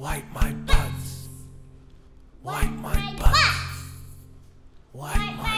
Wipe my butts. Wipe my butts. Wipe my